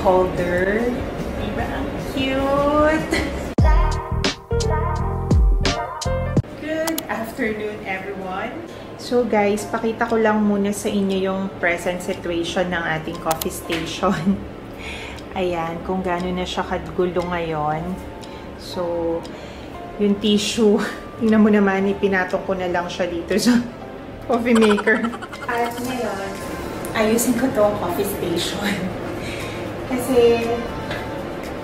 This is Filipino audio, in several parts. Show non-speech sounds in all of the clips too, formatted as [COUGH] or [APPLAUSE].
holder. Diba? Cute! Good afternoon, everyone! So guys, pakita ko lang muna sa inyo yung present situation ng ating coffee station. [LAUGHS] Ayan, kung gano'n na siya kagulo ngayon. So, yung tissue, [LAUGHS] tingnan mo naman, ipinatong ko na lang siya dito sa coffee maker. At ngayon, ayusin ko to coffee station. Kasi,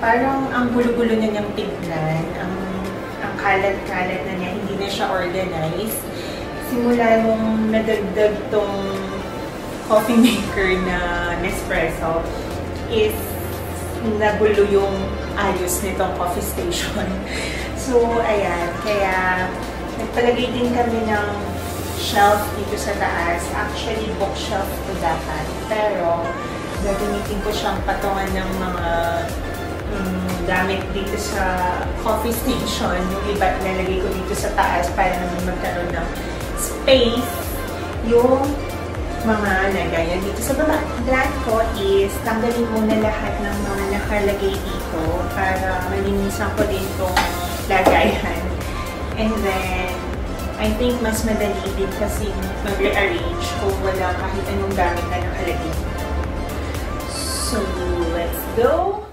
parang ang gulo-gulo na niyang tignan. Ang, ang kalat-kalat na niya, hindi na siya organized. Simula nung nadagdag tong coffee maker na Nespresso is nagulo yung ayos nitong coffee station. [LAUGHS] So, ayan. Kaya, nagpalagay din kami ng shelf dito sa taas. Actually, bookshelf ko dapat. Pero, gagamitin ko siyang patungan ng mga um, gamit dito sa coffee station. Yung iba, nalagay ko dito sa taas para naman magkaroon ng space yung mga lagayan dito sa baba. Plan ko is tanggalin muna lahat ng mga nakalagay dito para malinisan ko din itong lagayan. And then, I think mas madali din kasi mag-rearrange kung wala kahit anong gamit na nakalagay. So, let's go!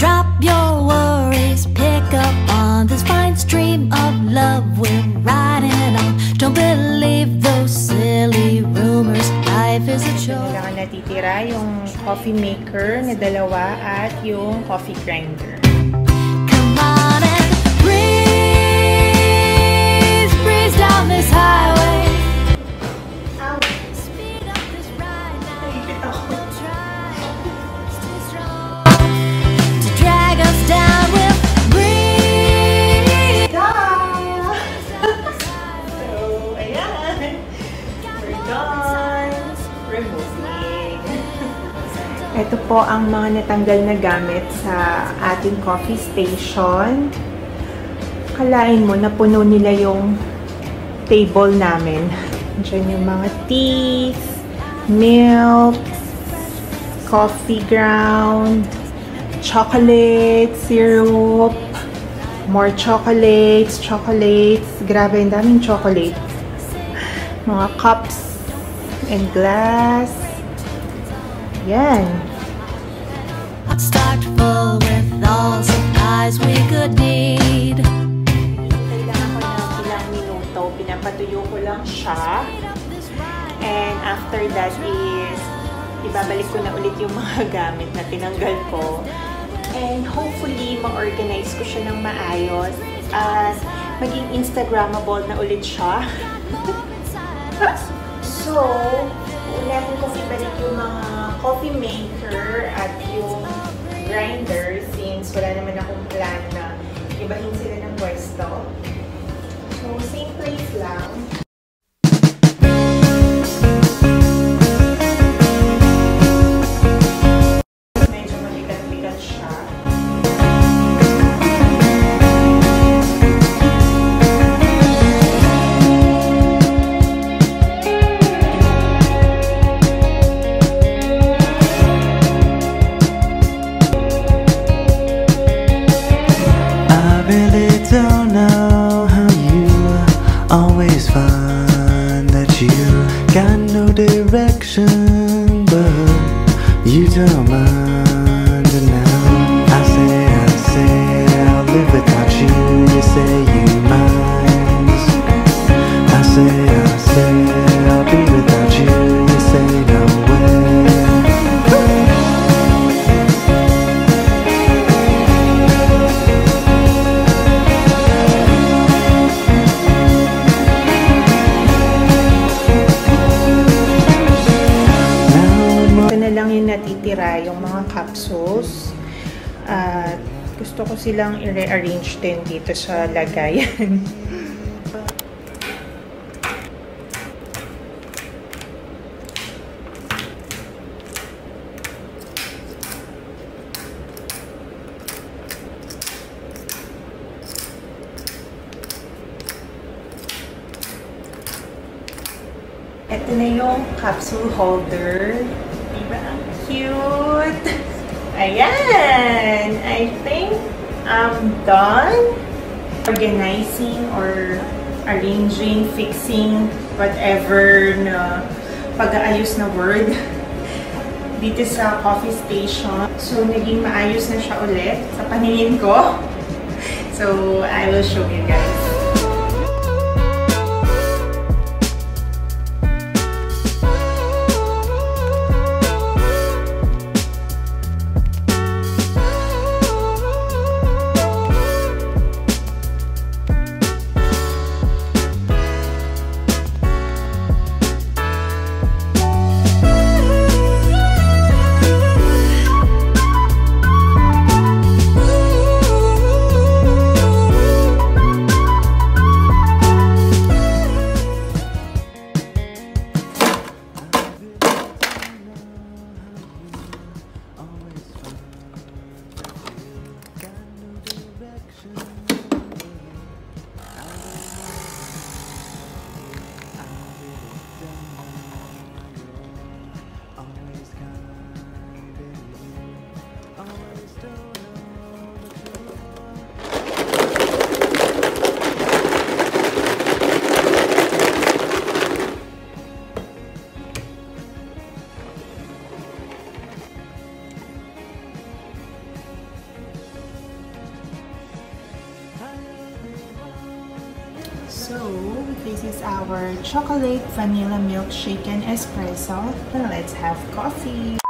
Drop your worries, pick up on this fine stream of love we're riding on. Don't believe those silly rumors. Life is a Ito chore. natitira yung coffee maker na dalawa at yung coffee grinder. Down this highway. Speed up this ride now. To drag us down, we'll breeze. So, ayan. We're done. Removing. Ito po ang mga natanggal na gamit sa ating coffee station. Kalain mo, napuno nila yung table namin. Diyan yung mga teas, milk, coffee ground, chocolate, syrup, more chocolates, chocolates. Grabe, ang daming chocolate. Mga cups and glass. Yan. Stocked full with all supplies we could need. Pinapatuyo ko lang siya. And after that is, ibabalik ko na ulit yung mga [LAUGHS] gamit na tinanggal ko. And hopefully, ma-organize ko siya ng maayos. At maging Instagrammable na ulit siya. [LAUGHS] so, unahin ko ibalik yung mga coffee maker at yung grinder since wala naman akong plan na ibahin sila ng pwesto. So, same place lang. Live without you. You say you mind. I say, I say, I'll be without you. You say no way. Ito na lang yung natitira, yung mga capsules. At gusto ko silang i-rearrange din dito sa lagayan. [LAUGHS] na yung capsule holder. Diba? Cute! Ayan! I'm done organizing or arranging, fixing, whatever na pag-aayos na word [LAUGHS] dito sa coffee station. So, naging maayos na siya ulit sa paningin ko. [LAUGHS] So, I will show you guys. Is our chocolate vanilla milkshake and espresso. Let's have coffee.